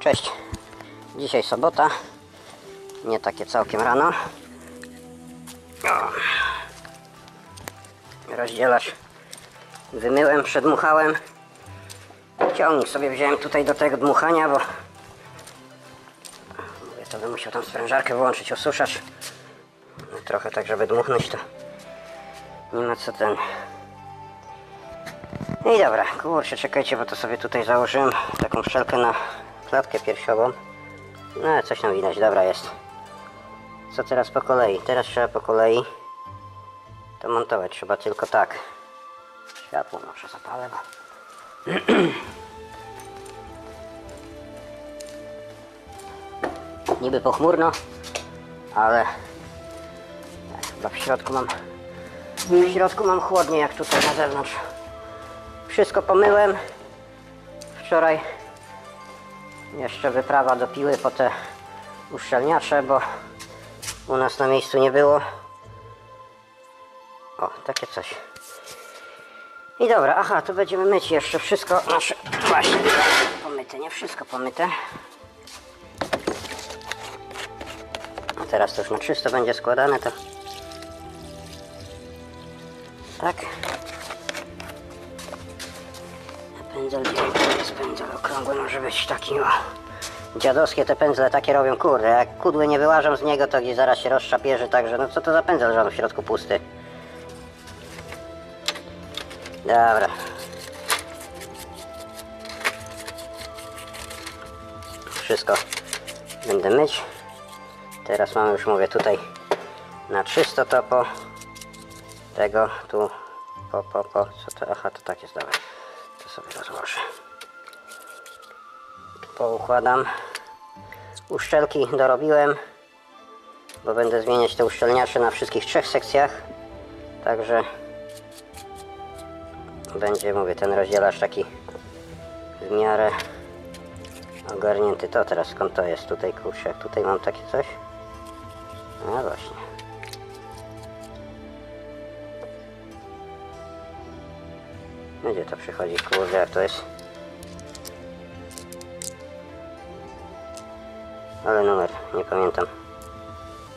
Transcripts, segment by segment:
Cześć. Dzisiaj sobota. Nie takie całkiem rano. O. Rozdzielacz wymyłem, przedmuchałem. Ciągnik sobie wziąłem tutaj do tego dmuchania, bo mówię, to bym musiał tam sprężarkę wyłączyć, osuszacz. No, trochę tak, żeby dmuchnąć to nie ma co ten. No i dobra, kurczę, czekajcie, bo to sobie tutaj założyłem taką wszelkę na klatkę piersiową. No, coś tam widać, dobra jest. Co teraz po kolei? Teraz trzeba po kolei to montować, trzeba tylko tak. Światło może zapalę, bo... Niby pochmurno, ale tak, chyba w środku mam w środku mam chłodnie jak tutaj na zewnątrz. Wszystko pomyłem. Wczoraj jeszcze wyprawa do piły po te uszczelniacze, bo u nas na miejscu nie było. O, takie coś. I dobra, aha, tu będziemy myć jeszcze wszystko nasze, właśnie, pomyte, nie wszystko pomyte. A teraz to już na czysto będzie składane, to tak. Pędzel, jest pędzel okrągły, może być taki o. Dziadowskie te pędzle takie robią, kurde, jak kudły nie wyłażą z niego, to gdzieś zaraz się rozszapieży, także no co to za pędzel, że on w środku pusty. Dobra. Wszystko będę myć. Teraz mamy już, mówię, tutaj na czysto to po tego tu po, po, po, co to, aha, to tak jest, dobra, sobie rozłożę. Poukładam. Uszczelki dorobiłem, bo będę zmieniać te uszczelniacze na wszystkich trzech sekcjach, także będzie, mówię, ten rozdzielacz taki w miarę ogarnięty. To teraz skąd to jest tutaj, kurczę, tutaj mam takie coś? No właśnie. Gdzie to przychodzi? Kurde, jak to jest? Ale numer, nie pamiętam.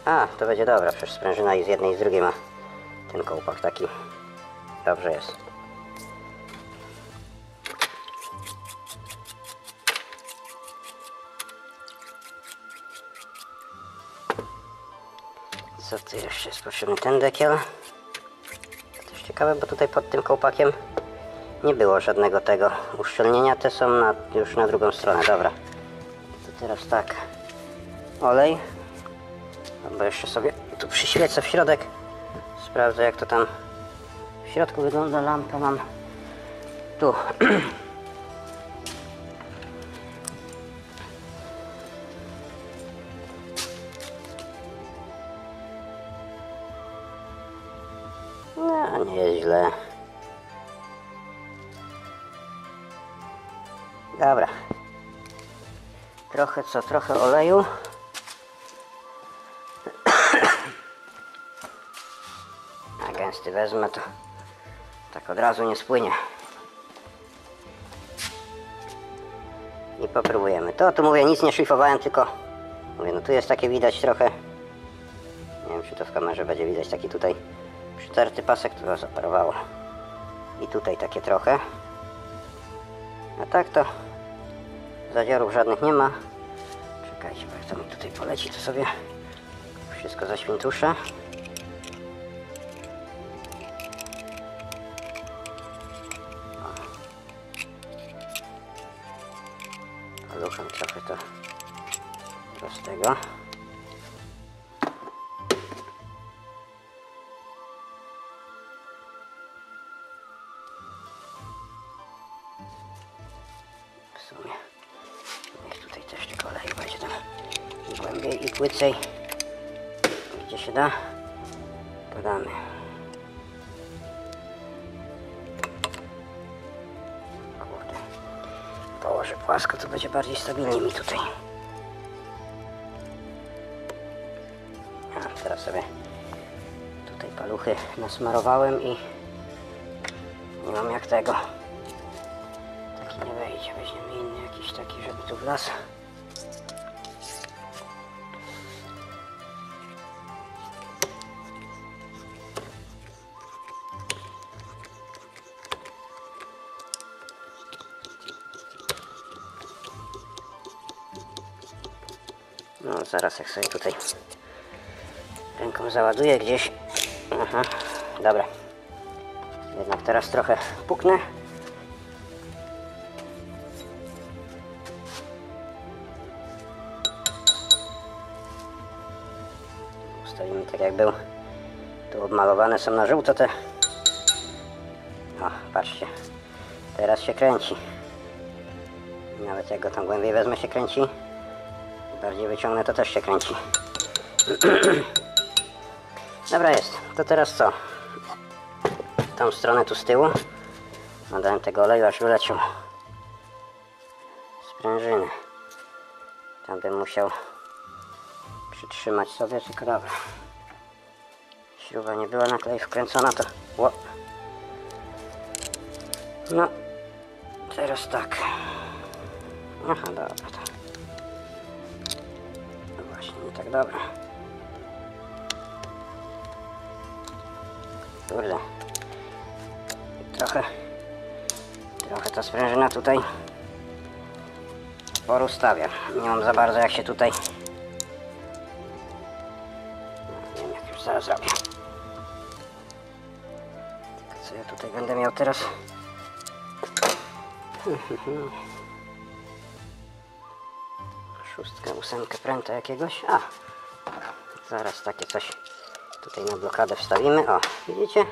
A, to będzie dobra, przecież sprężyna i z jednej i z drugiej ma ten kołpak taki. Dobrze jest. Co tu jeszcze jest potrzebny? Ten dekiel. To też ciekawe, bo tutaj pod tym kołpakiem nie było żadnego tego uszczelnienia. Te są na, już na drugą stronę. Dobra. To teraz tak. Olej. Albo jeszcze sobie tu przyświecę w środek. Sprawdzę jak to tam w środku wygląda. Lampę mam tu. co, trochę oleju. A gęsty wezmę, to tak od razu nie spłynie. I popróbujemy. To tu mówię, nic nie szlifowałem, tylko mówię, no tu jest takie widać trochę. Nie wiem, czy to w kamerze będzie widać taki tutaj przytarty pasek, to zaparowało. I tutaj takie trochę. A tak to zadziorów żadnych nie ma. Tutaj poleci, to sobie wszystko zaświntuszę. Paluchem trochę to z tego. Płycej. Gdzie się da, podamy. Kurde. Położę płasko, to będzie bardziej stabilnie mi tutaj. A teraz sobie tutaj paluchy nasmarowałem i nie mam jak tego. Taki nie wejdzie, weźmiemy inny jakiś taki, żeby tu wlazł. No jak sobie tutaj ręką załaduję gdzieś. Aha, dobra. Jednak teraz trochę puknę. Ustawimy tak jak był. Tu obmalowane są na żółto te. O, patrzcie. Teraz się kręci. Nawet jak go tam głębiej wezmę się kręci. Bardziej wyciągnę to też się kręci. Dobra jest. To teraz co? Tą stronę tu z tyłu. Nadałem tego oleju aż wyleciał. Sprężyny. Tam bym musiał przytrzymać sobie, tylko dobra. Śruba nie była na klej wkręcona, to... Ło. No, teraz tak. Aha, dobra. To. Tak dobra. Kurde. Trochę... Trochę ta sprężyna tutaj porustawia. Nie mam za bardzo jak się tutaj... Nie wiem jak już zaraz zrobię. Tylko co ja tutaj będę miał teraz? Szóstkę, ósemkę pręta jakiegoś. A! Zaraz takie coś tutaj na blokadę wstawimy. O, widzicie?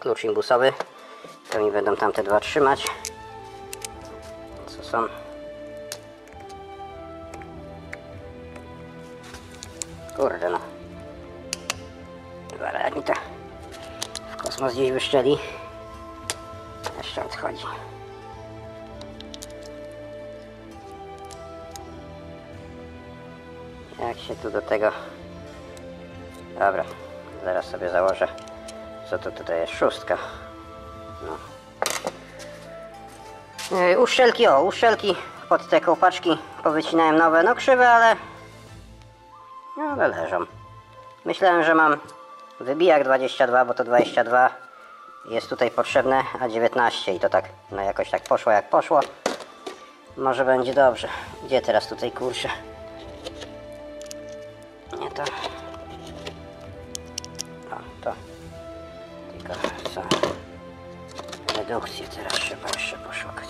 Klucz imbusowy. To mi będą tamte dwa trzymać. Co są? Kurde no. Mi to w kosmos gdzieś wyszczeli. Jeszcze odchodzi. Się tu do tego... Dobra, zaraz sobie założę, co to tutaj jest, szóstka. No. Uszczelki, o, uszczelki pod te kołpaczki powycinałem nowe, no krzywe, ale... No, ale leżą. Myślałem, że mam wybijak 22, bo to 22 jest tutaj potrzebne, a 19 i to tak, no jakoś tak poszło jak poszło. Może będzie dobrze. Gdzie teraz tutaj kurczę? Redukcję teraz trzeba jeszcze poszukać.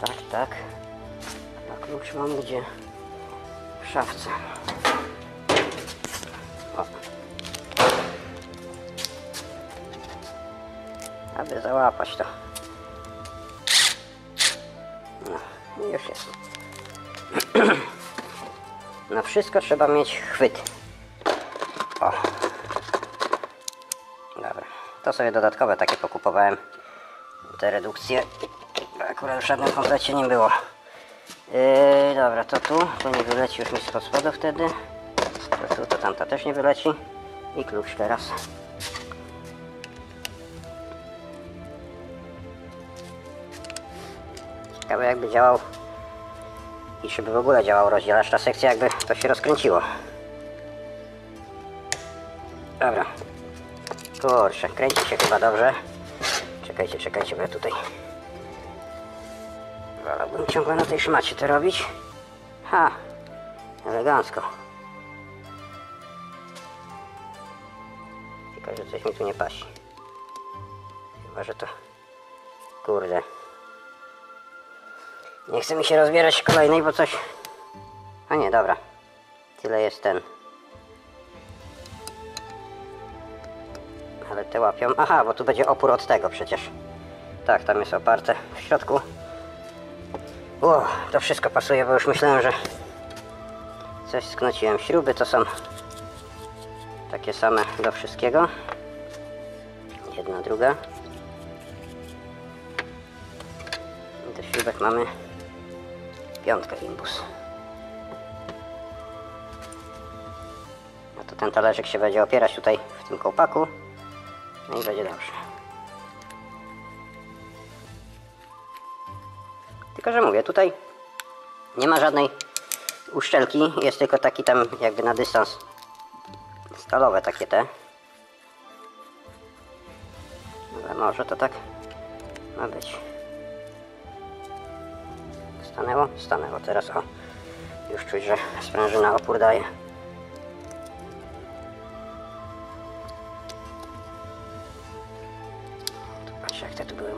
Tak, tak. A klucz mam gdzie? W szafce. O. Aby załapać to. No, już jest. Na wszystko trzeba mieć chwyt. O. Dobra. To sobie dodatkowe takie pokupowałem. Te redukcje. Akurat w żadnym komplecie nie było. Yy, dobra, to tu. To nie wyleci już mi spod spodu wtedy. To tu, to tamta też nie wyleci. I klucz teraz. Ciekawe jakby działał i żeby w ogóle działał rozdzielacz ta sekcja, jakby to się rozkręciło. Dobra. Kurczę, kręci się chyba dobrze. Czekajcie, czekajcie, bo ja tutaj... Wolałbym ciągle na tej szmacie to robić. Ha! Elegancko. Tylko, że coś mi tu nie pasi. Chyba, że to... Kurde. Nie chce mi się rozbierać kolejnej, bo coś... A nie, dobra. Tyle jest ten. Te łapią... Aha, bo tu będzie opór od tego przecież. Tak, tam jest oparte w środku. O, to wszystko pasuje, bo już myślałem, że coś sknociłem. Śruby to są takie same do wszystkiego. Jedna, druga. I do śrubek mamy piątkę imbus. No to ten talerzyk się będzie opierać tutaj w tym kołpaku. No i będzie dobrze. Tylko, że mówię, tutaj nie ma żadnej uszczelki, jest tylko taki tam jakby na dystans stalowe takie te. Ale może to tak ma być. Stanęło? Stanęło. Teraz o. Już czuć, że sprężyna opór daje.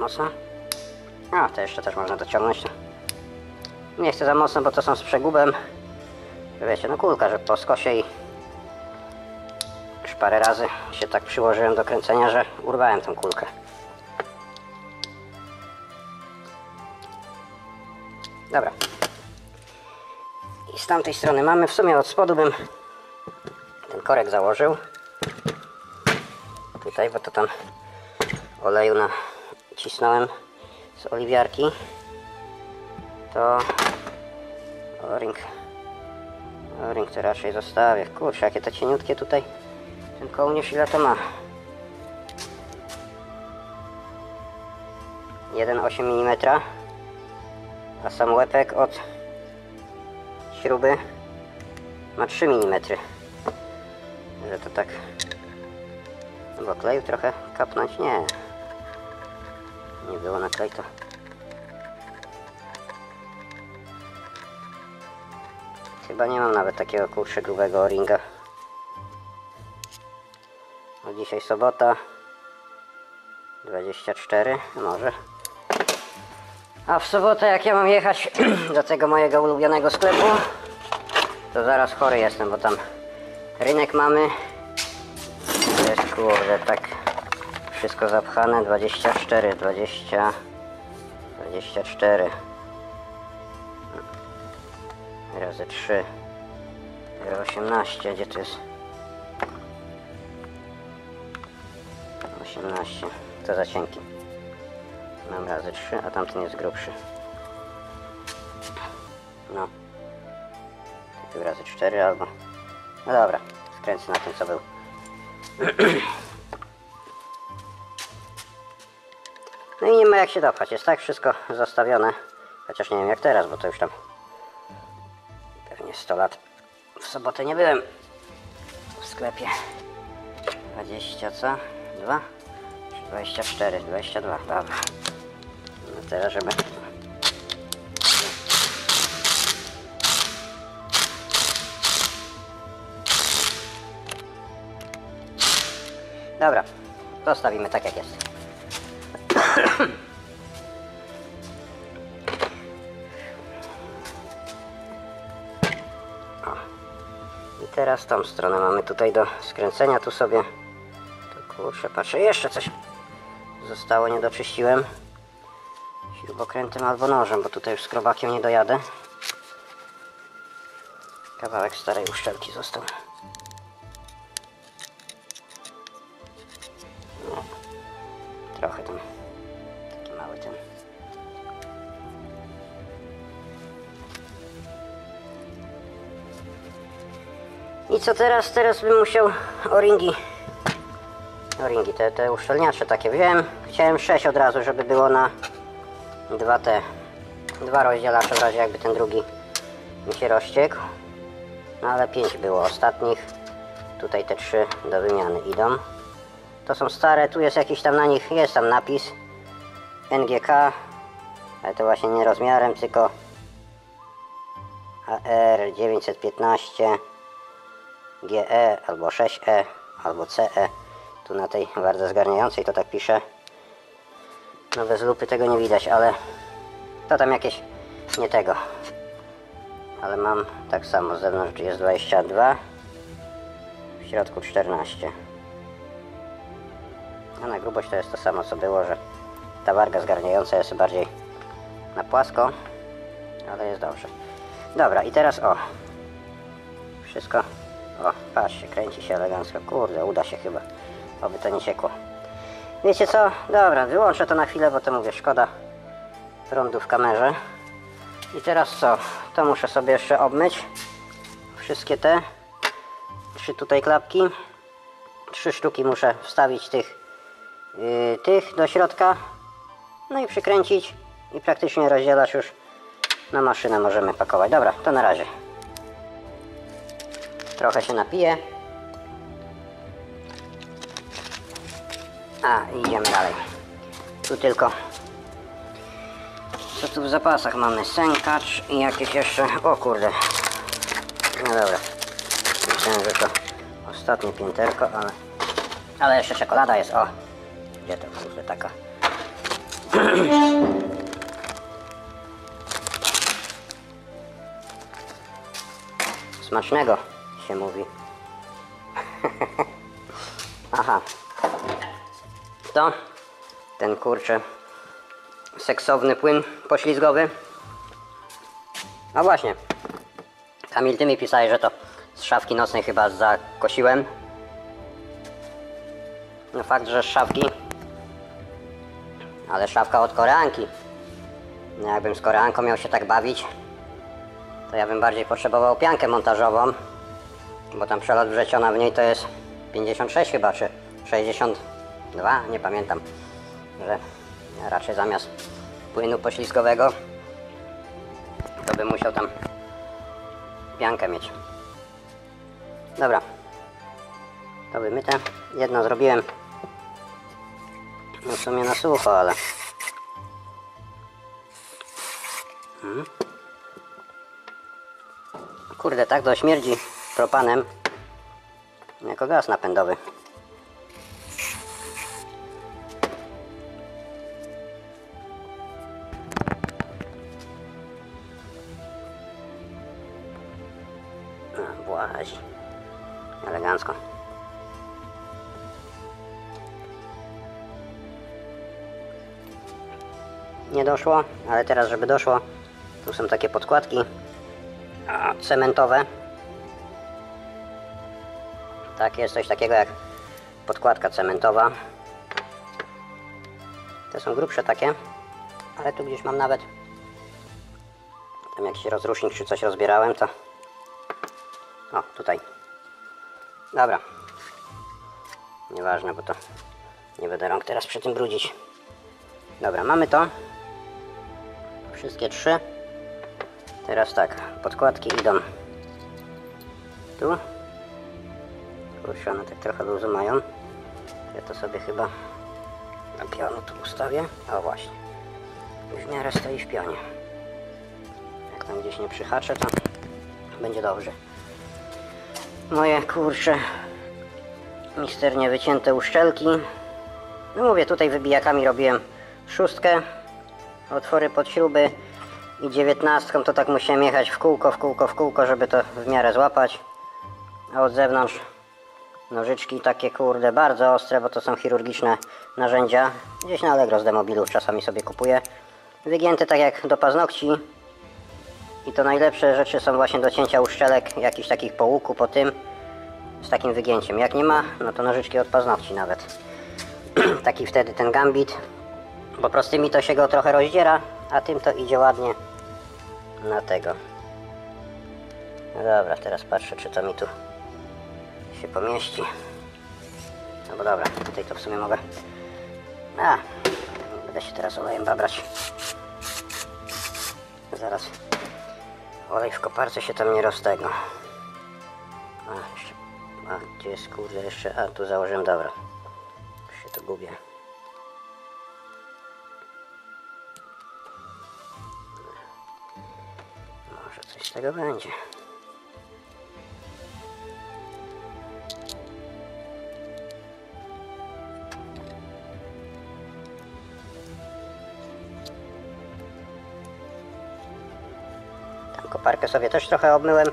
Mocno. A, te jeszcze też można dociągnąć. Nie chcę za mocno, bo to są z przegubem. Wiecie, no kulka, że po skosie i już parę razy się tak przyłożyłem do kręcenia, że urwałem tą kulkę. Dobra. I z tamtej strony mamy, w sumie od spodu bym ten korek założył. Tutaj, bo to tam oleju nacisnąłem z oliwiarki. To o-ring, o-ring to raczej zostawię. Kurczę, jakie to cieniutkie tutaj. Ten kołnierz ile to ma? 1,8 mm a sam łepek od śruby ma 3 mm że to tak bo kleju trochę kapnąć nie nie było na klej to chyba nie mam nawet takiego kurczę grubego ringa. No dzisiaj sobota. 24 może. A w sobotę jak ja mam jechać do tego mojego ulubionego sklepu, to zaraz chory jestem, bo tam rynek mamy. To jest kurde tak wszystko zapchane 24, 20, 24 razy 3 18, gdzie to jest 18, to za cienki. Mam razy 3, a tamten jest grubszy. No. Tu razy 4 albo... No dobra, skręcę na tym co był. No i nie ma jak się dopchać, jest tak wszystko zostawione. Chociaż nie wiem jak teraz, bo to już tam pewnie 100 lat w sobotę nie byłem w sklepie. 20 co? 2? 24, 22, dobra. No teraz, żeby... Dobra, zostawimy tak jak jest. I teraz tą stronę mamy tutaj do skręcenia, tu sobie... To kurczę, patrzę, jeszcze coś zostało, nie doczyściłem śrubokrętem albo nożem, bo tutaj już skrobakiem nie dojadę. Kawałek starej uszczelki został. Co teraz? Teraz bym musiał o-ringi o-ringi, te, te uszczelniacze takie wziąłem. Chciałem 6 od razu, żeby było na dwa te dwa rozdzielacze w razie jakby ten drugi mi się rozciekł. No ale 5 było ostatnich. Tutaj te trzy do wymiany idą. To są stare, tu jest jakiś tam na nich, jest tam napis NGK, ale to właśnie nie rozmiarem, tylko AR 915 GE albo 6E albo CE. Tu na tej bardzo zgarniającej to tak pisze. No bez lupy tego nie widać, ale to tam jakieś nie tego. Ale mam tak samo z zewnątrz jest 22, w środku 14. A na grubość to jest to samo co było, że ta warga zgarniająca jest bardziej na płasko, ale jest dobrze. Dobra i teraz o. Wszystko. O, patrzcie, kręci się elegancko. Kurde, uda się chyba. Oby to nie ciekło. Wiecie co? Dobra, wyłączę to na chwilę, bo to mówię, szkoda prądu w kamerze. I teraz co? To muszę sobie jeszcze obmyć. Wszystkie te trzy tutaj klapki. Trzy sztuki muszę wstawić tych, yy, tych do środka. No i przykręcić i praktycznie rozdzielacz już na maszynę możemy pakować. Dobra, to na razie. Trochę się napiję. A, idziemy dalej. Tu tylko Co tu w zapasach mamy? Sękacz i jakieś jeszcze... O kurde. No dobra. Myślałem, że to ostatnie pięterko, ale... Ale jeszcze czekolada jest, o. Gdzie to kurde taka? Smacznego się mówi. Aha. To ten kurczę seksowny płyn poślizgowy. No właśnie. Kamil, ty mi pisałeś, że to z szafki nocnej chyba zakosiłem. No fakt, że z szafki. Ale szafka od koreanki. No jakbym z koreanką miał się tak bawić, to ja bym bardziej potrzebował piankę montażową. Bo tam przelot wrzeciona w niej to jest 56 chyba, czy 62, nie pamiętam. Że raczej zamiast płynu poślizgowego to bym musiał tam piankę mieć. Dobra. To wymyte. Jedno zrobiłem. No w sumie na sucho, ale... Hmm. Kurde, tak to śmierdzi propanem jako gaz napędowy. Włazi. Elegancko. Nie doszło, ale teraz żeby doszło, tu są takie podkładki cementowe. Tak, jest coś takiego jak podkładka cementowa. Te są grubsze takie, ale tu gdzieś mam nawet tam jakiś rozrusznik czy coś rozbierałem, to o, tutaj. Dobra. Nieważne, bo to nie będę rąk teraz przy tym brudzić. Dobra, mamy to. Wszystkie trzy. Teraz tak, podkładki idą tu. Kurczę, one tak trochę luzu mają. Ja to sobie chyba na pionu tu ustawię. O właśnie. Już w miarę stoi w pionie. Jak tam gdzieś nie przyhaczę, to będzie dobrze. Moje kurcze misternie wycięte uszczelki. No mówię, tutaj wybijakami robiłem szóstkę, otwory pod śruby i dziewiętnastką to tak musiałem jechać w kółko, w kółko, w kółko, żeby to w miarę złapać. A od zewnątrz nożyczki takie kurde bardzo ostre, bo to są chirurgiczne narzędzia. Gdzieś na Allegro z demobilu czasami sobie kupuję. Wygięte tak jak do paznokci. I to najlepsze rzeczy są właśnie do cięcia uszczelek, jakichś takich po łuku, po tym. Z takim wygięciem. Jak nie ma, no to nożyczki od paznokci nawet. Taki wtedy ten gambit. Bo prostymi to się go trochę rozdziera, a tym to idzie ładnie na tego. No dobra, teraz patrzę, czy to mi tu się pomieści. No bo dobra, tutaj to w sumie mogę. A, będę się teraz olejem babrać. Zaraz olej w koparce się tam nie roztego. A, jeszcze, a gdzie jest kurde jeszcze? A, tu założyłem, dobra. Już się to gubię. Może coś z tego będzie. Koparkę sobie też trochę obmyłem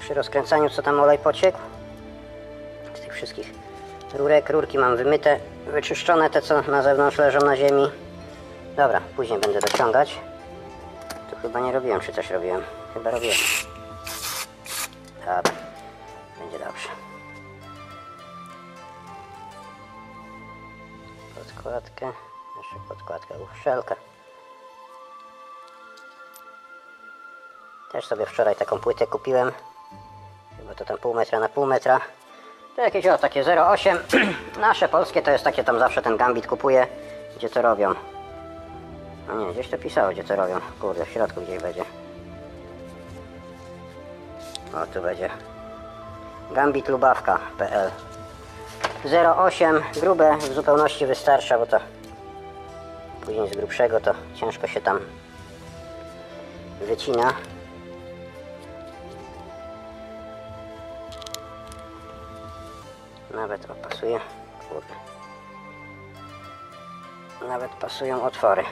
przy rozkręcaniu, co tam olej pociekł. Z tych wszystkich rurek, rurki mam wymyte, wyczyszczone, te co na zewnątrz leżą na ziemi. Dobra, później będę dociągać. Tu chyba nie robiłem, czy coś robiłem. Chyba robiłem. Dobra, będzie dobrze. Podkładkę, jeszcze podkładkę, uszczelkę. Też sobie wczoraj taką płytę kupiłem. Chyba to tam pół metra na pół metra. To jakieś o takie 0,8. Nasze polskie to jest takie tam zawsze ten gambit kupuję. Gdzie to robią? No nie, gdzieś to pisało gdzie to robią. Kurde, w środku gdzieś będzie. O, tu będzie. Gambitlubawka.pl 0,8 grube w zupełności wystarcza, bo to Później z grubszego to ciężko się tam wycina. Nawet o, pasuje. Kurde. Nawet pasują otwory.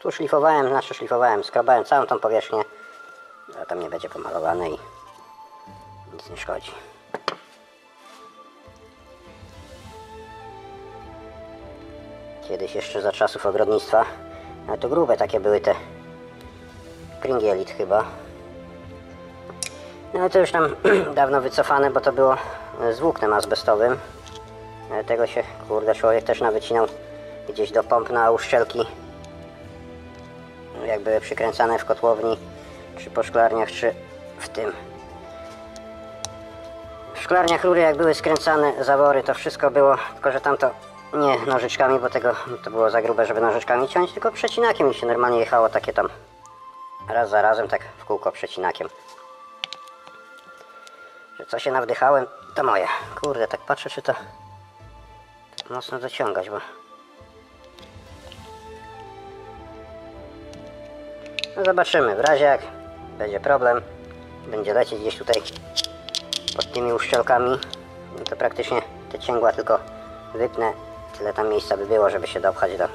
Tu szlifowałem, znaczy szlifowałem, skrobałem całą tą powierzchnię, a tam nie będzie pomalowane i nic nie szkodzi. Kiedyś jeszcze za czasów ogrodnictwa, ale to grube takie były te kringielit chyba. No to już tam dawno wycofane, bo to było z włóknem azbestowym. Ale Tego się, kurde, człowiek też nawycinał gdzieś do pomp na uszczelki jak były przykręcane w kotłowni, czy po szklarniach, czy w tym. W szklarniach rury jak były skręcane zawory, to wszystko było, tylko że tamto nie nożyczkami, bo tego to było za grube, żeby nożyczkami ciąć, tylko przecinakiem i się normalnie jechało takie tam raz za razem, tak w kółko przecinakiem. Co się nawdychałem, to moje. Kurde, tak patrzę, czy to mocno dociągać, bo No zobaczymy, w razie jak będzie problem, będzie lecieć gdzieś tutaj pod tymi uszczelkami, no to praktycznie te cięgła tylko wypnę, tyle tam miejsca by było, żeby się dopchać do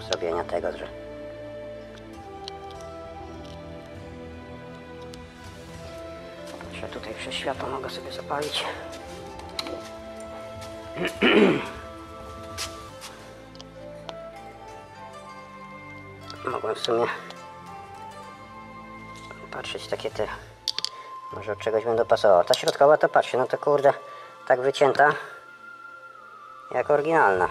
zrobienia tego, że Przez światło mogę sobie zapalić. Mogłem w sumie patrzeć takie te. Może od czegoś będą pasowało. Ta środkowa to patrzcie, no to kurde, tak wycięta jak oryginalna.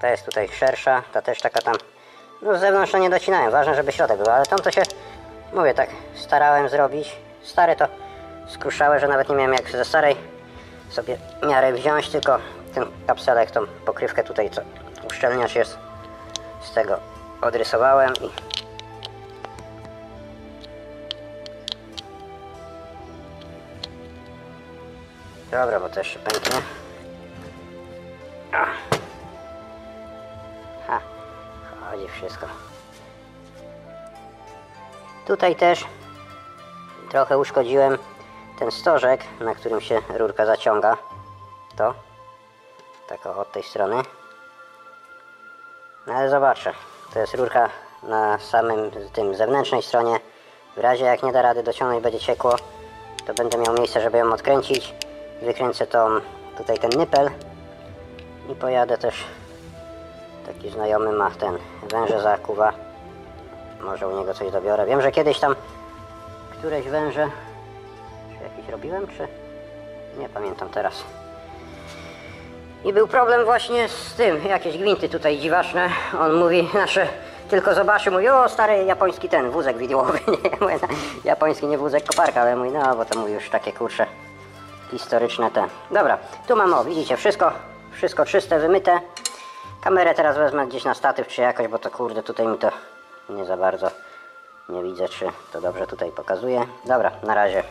Ta jest tutaj szersza, ta też taka tam. No z zewnątrz to nie docinałem, ważne żeby środek był, ale tam to się, mówię tak, starałem zrobić. Stare to skruszałe, że nawet nie miałem jak ze starej sobie miarę wziąć, tylko ten kapselek, tą pokrywkę tutaj, co uszczelniacz jest. Z tego odrysowałem i Dobra, bo jeszcze pęknie. Ha, chodzi wszystko. Tutaj też trochę uszkodziłem ten stożek, na którym się rurka zaciąga. To. Tak od tej strony. No ale zobaczę. To jest rurka na samym tym zewnętrznej stronie. W razie jak nie da rady dociągnąć, będzie ciekło, to będę miał miejsce, żeby ją odkręcić. Wykręcę tą, tutaj ten nypel i pojadę też. Taki znajomy ma ten węże zakuwa. Może u niego coś dobiorę. Wiem, że kiedyś tam któreś węże, robiłem, czy nie pamiętam teraz. I był problem właśnie z tym, jakieś gwinty tutaj dziwaczne. On mówi, nasze, tylko zobaczy, mówi, o stary japoński ten, wózek widłowy, nie, no, japoński nie wózek koparka, ale no bo to mówi już takie kurcze historyczne te. Dobra, tu mam, o widzicie, wszystko, wszystko czyste, wymyte. Kamerę teraz wezmę gdzieś na statyw czy jakoś, bo to kurde, tutaj mi to nie za bardzo nie widzę, czy to dobrze tutaj pokazuje. Dobra, na razie.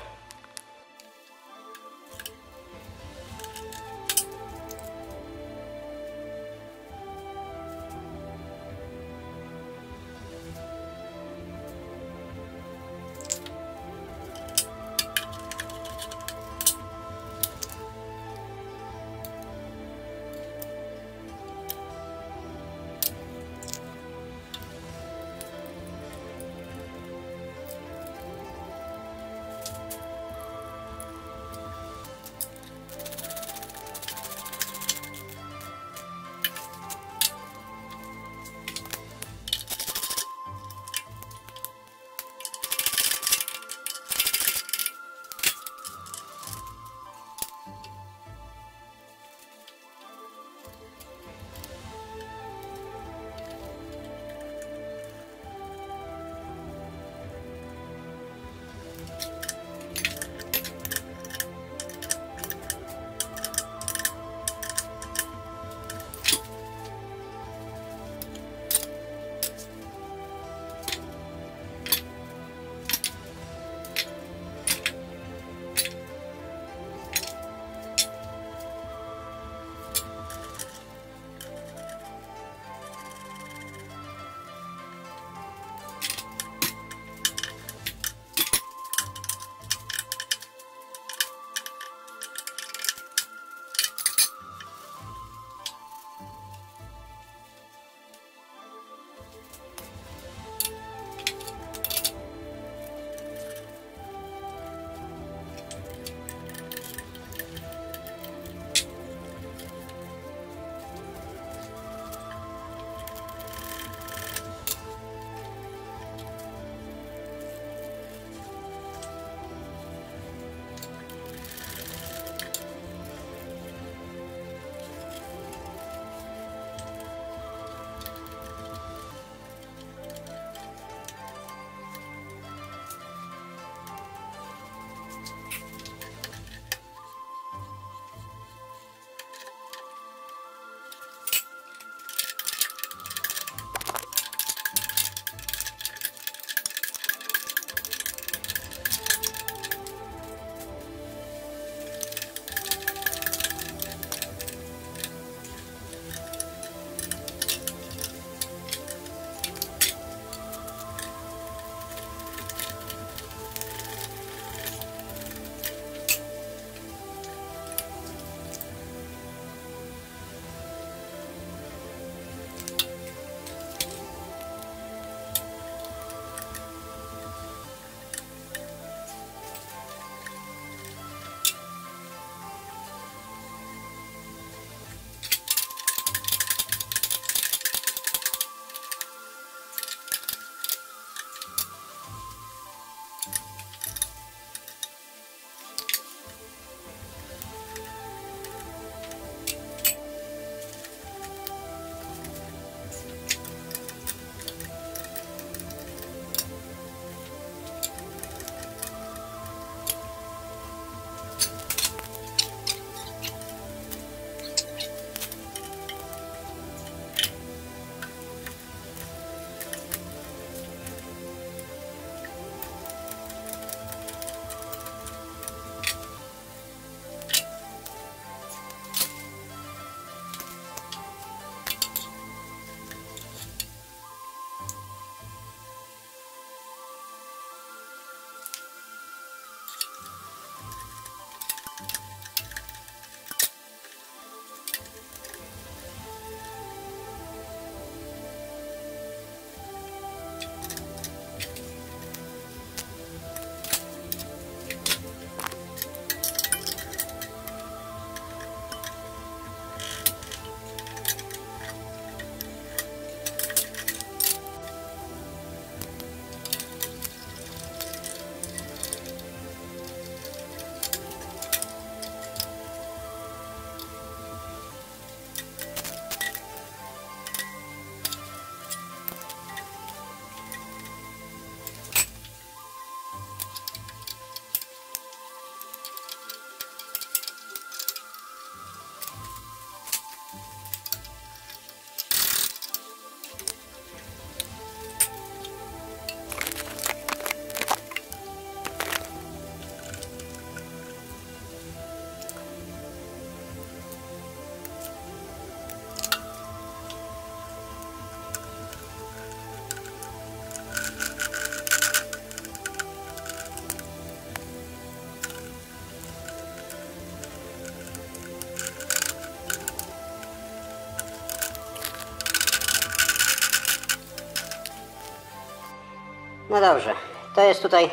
No dobrze, to jest tutaj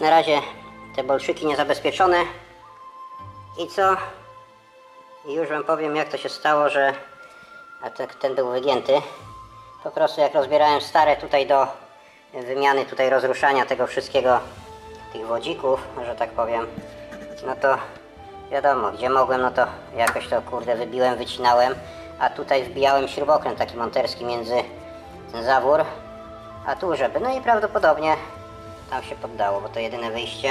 na razie te bolszyki niezabezpieczone. I co? Już wam powiem jak to się stało, że a ten był wygięty. Po prostu jak rozbierałem stare tutaj do wymiany tutaj rozruszania tego wszystkiego, tych wodzików, że tak powiem, no to wiadomo, gdzie mogłem, no to jakoś to kurde wybiłem, wycinałem, a tutaj wbijałem śrubokręt taki monterski między ten zawór, a tu żeby, no i prawdopodobnie tam się poddało, bo to jedyne wyjście.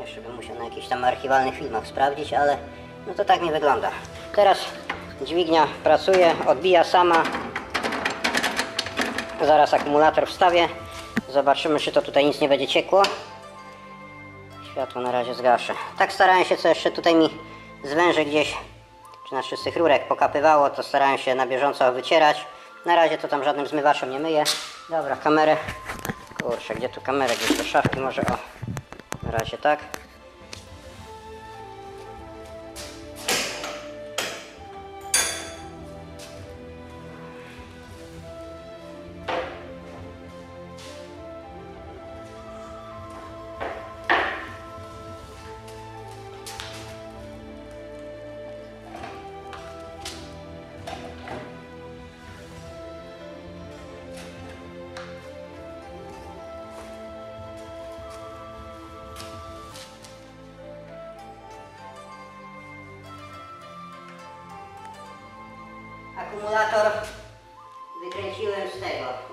Jeszcze bym musiał na jakichś tam archiwalnych filmach sprawdzić, ale no to tak mi wygląda. Teraz dźwignia pracuje, odbija sama. Zaraz akumulator wstawię. Zobaczymy, czy to tutaj nic nie będzie ciekło. Światło na razie zgaszę. Tak starałem się, co jeszcze tutaj mi zwęży gdzieś, czy znaczy z tych rurek pokapywało, to starałem się na bieżąco wycierać. Na razie to tam żadnym zmywaczem nie myję. Dobra, kamerę. Kurczę, gdzie tu kamerę? Gdzieś do szafki może, o. Na razie tak. Akumulator wykręciłem z tego.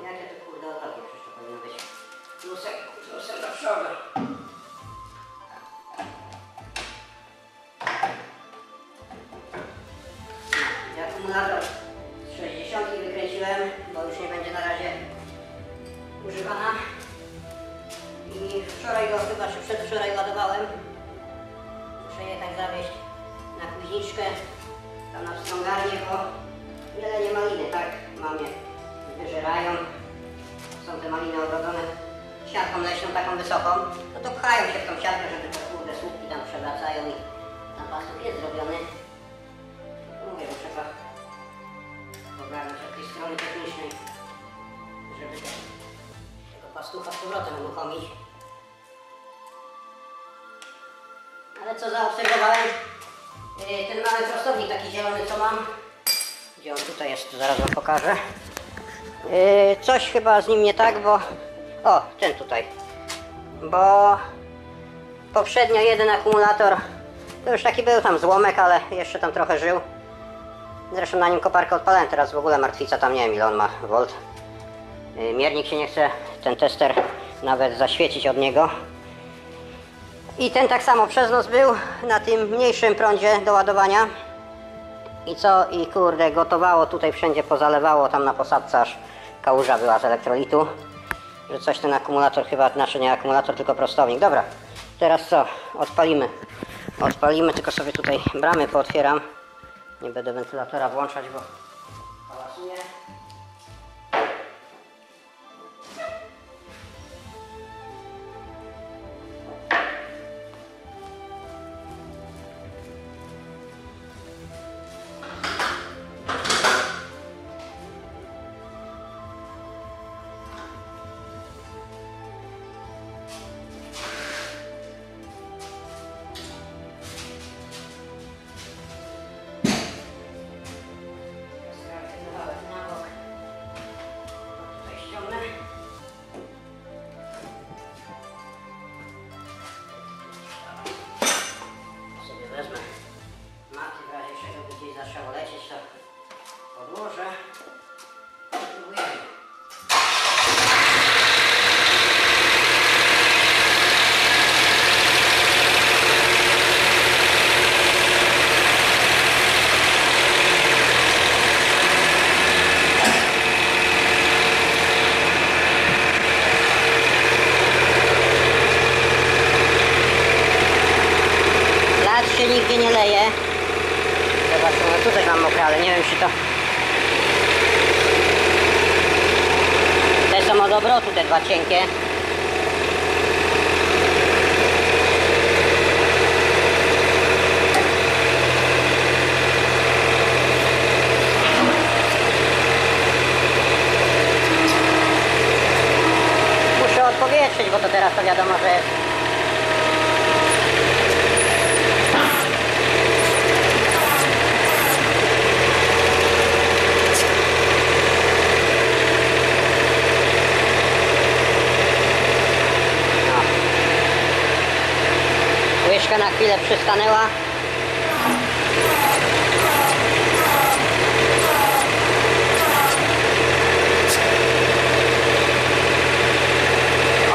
Siatką leśną taką wysoką, no to pchają się w tą siatkę, żeby te kurde słupki tam przewracają i tam pastuch jest zrobiony. Mówię, że trzeba ogarnąć od tej strony technicznej, żeby te, tego pastucha z powrotem uruchomić. Ale co zaobserwowałem, yy, ten mały prostownik taki zielony co mam, gdzie on tutaj jest, zaraz wam pokażę. Yy, coś chyba z nim nie tak, bo... O, ten tutaj. Bo poprzednio jeden akumulator, to już taki był tam złomek, ale jeszcze tam trochę żył. Zresztą na nim koparkę odpalałem, teraz w ogóle martwica tam nie wiem ile on ma volt. Yy, miernik się nie chce, ten tester nawet zaświecić od niego. I ten tak samo przez noc był na tym mniejszym prądzie do ładowania. I co? I kurde, gotowało tutaj wszędzie, pozalewało tam na posadce, aż kałuża była z elektrolitu. Że coś ten akumulator chyba, znaczy nie akumulator, tylko prostownik. Dobra, teraz co? Odpalimy. Odpalimy, tylko sobie tutaj bramy pootwieram. Nie będę wentylatora włączać, bo hałasuje. Ale nie wiem czy to... Te są od obrotu, te dwa cienkie. zaostrzyć, bo to teraz to wiadomo, że jest Na chwilę przystanęła.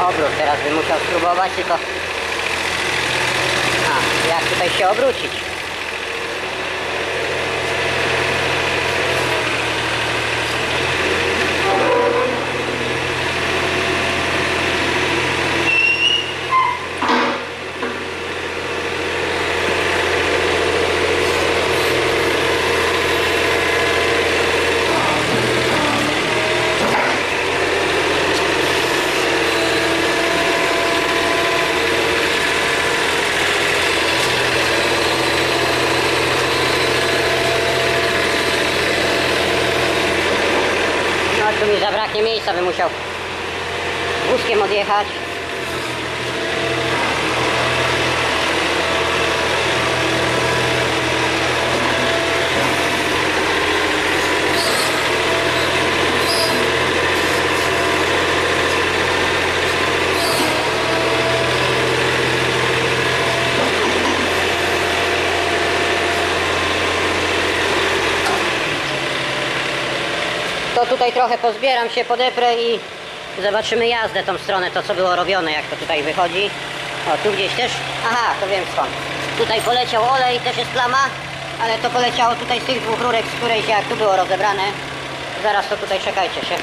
Obrót teraz bym musiał spróbować, tylko... A, jak tutaj się obrócić? No tu mi zabraknie miejsca, bym musiał wózkiem odjechać. To tutaj trochę pozbieram się, podeprę i zobaczymy jazdę tą stronę, to co było robione, jak to tutaj wychodzi. O, tu gdzieś też, aha, to wiem skąd. Tutaj poleciał olej, też jest plama, ale to poleciało tutaj z tych dwóch rurek, z której się jak tu było rozebrane. Zaraz to tutaj czekajcie się.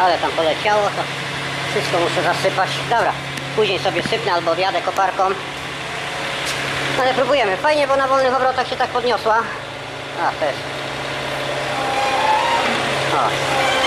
Ale tam poleciało, to wszystko muszę zasypać. Dobra, później sobie sypnę albo wjadę koparką. Ale próbujemy. Fajnie, bo na wolnych obrotach się tak podniosła. A, to jest. O.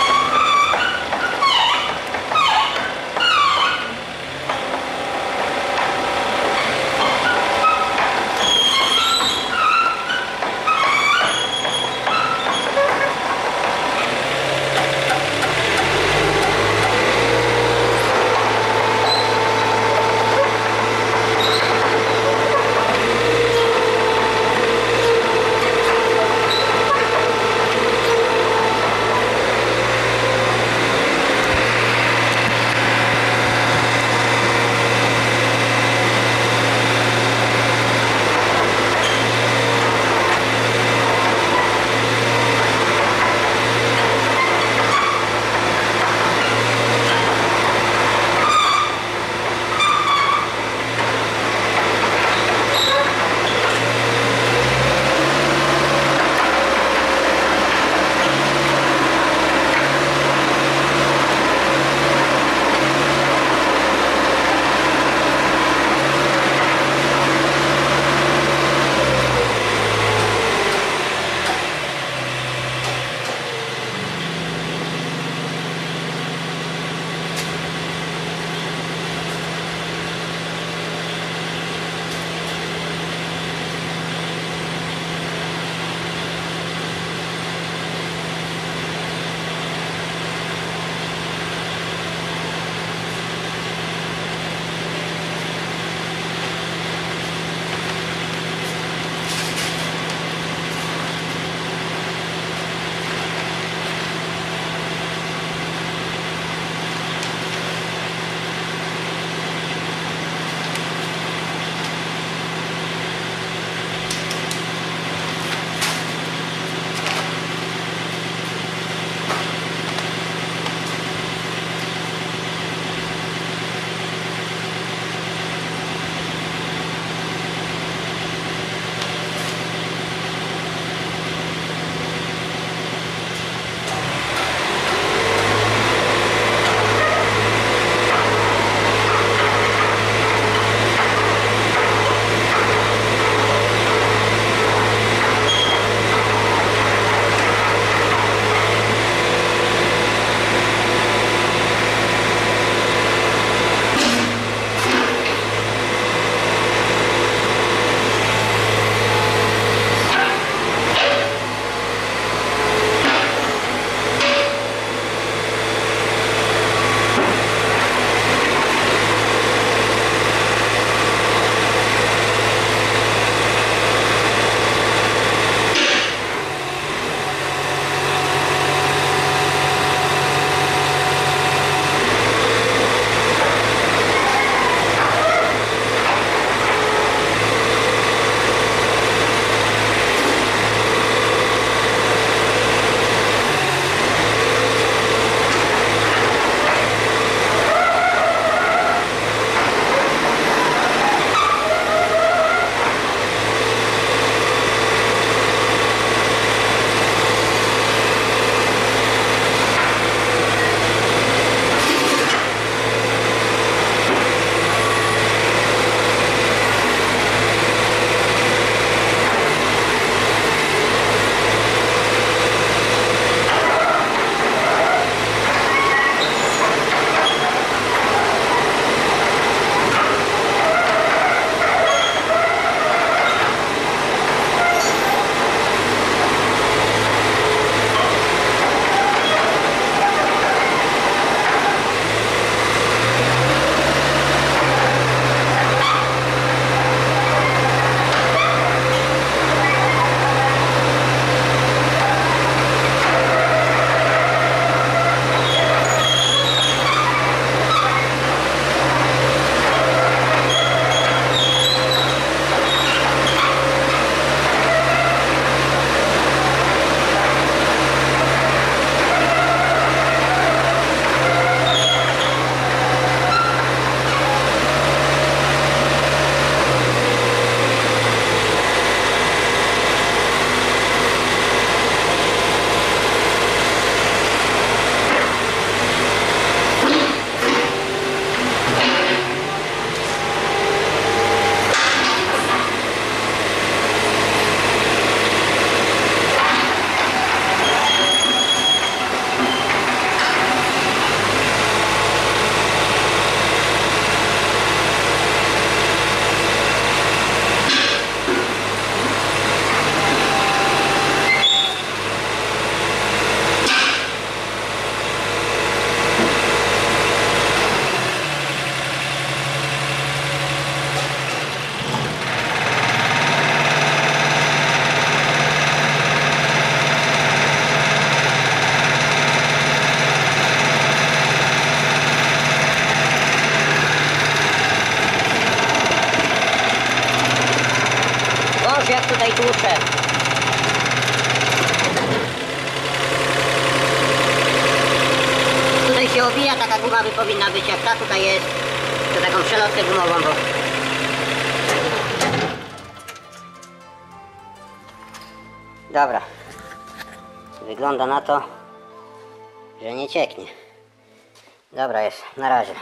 na to,